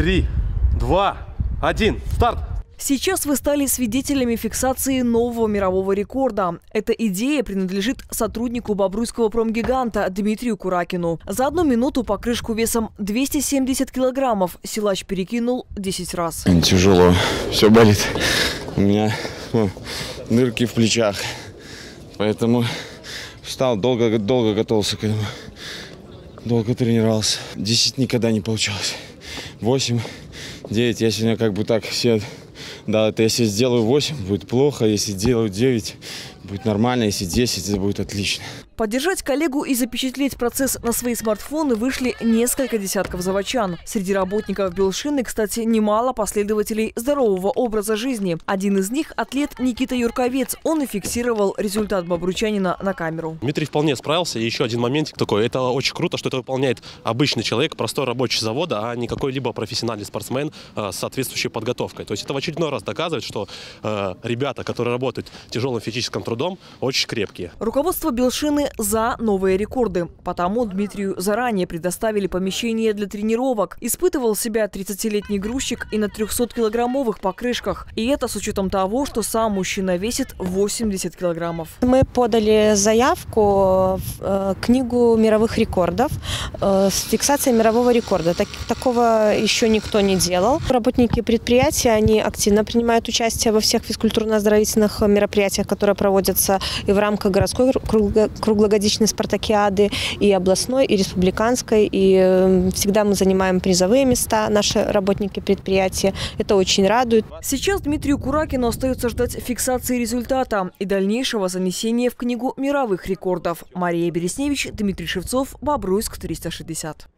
три, два, один, старт! Сейчас вы стали свидетелями фиксации нового мирового рекорда. Эта идея принадлежит сотруднику бобруйского промгиганта Дмитрию Куракину. За одну минуту покрышку весом 270 килограммов силач перекинул 10 раз. Тяжело, все болит. У меня ну, дырки в плечах. Поэтому встал, долго, долго готовился к этому. Долго тренировался. 10 никогда не получалось. 8, 9. Я сегодня как бы так все... Да, это если сделаю 8, будет плохо. Если делаю 9, будет нормально. Если 10, это будет отлично. Поддержать коллегу и запечатлеть процесс на свои смартфоны вышли несколько десятков заводчан. Среди работников Белшины, кстати, немало последователей здорового образа жизни. Один из них – атлет Никита Юрковец. Он и фиксировал результат бобручанина на камеру. Дмитрий вполне справился. И еще один моментик такой. Это очень круто, что это выполняет обычный человек, простой рабочий завода, а не какой-либо профессиональный спортсмен э, с соответствующей подготовкой. То есть это в очередной раз доказывает, что э, ребята, которые работают тяжелым физическим трудом, очень крепкие. Руководство Белшины за новые рекорды. Потому Дмитрию заранее предоставили помещение для тренировок. Испытывал себя 30-летний грузчик и на 300-килограммовых покрышках. И это с учетом того, что сам мужчина весит 80 килограммов. Мы подали заявку в э, книгу мировых рекордов э, с фиксацией мирового рекорда. Так, такого еще никто не делал. Работники предприятия, они активно принимают участие во всех физкультурно-оздоровительных мероприятиях, которые проводятся и в рамках городской круглогодичной спартакиады, и областной, и республиканской. И э, всегда мы занимаем призовые места, наши работники предприятия. Это очень радует. Сейчас Дмитрию Куракину остается ждать фиксации результата и дальнейшего занесения в книгу мировых рекордов. Мария Бересневич, Дмитрий Шевцов, Бобруйск, 360.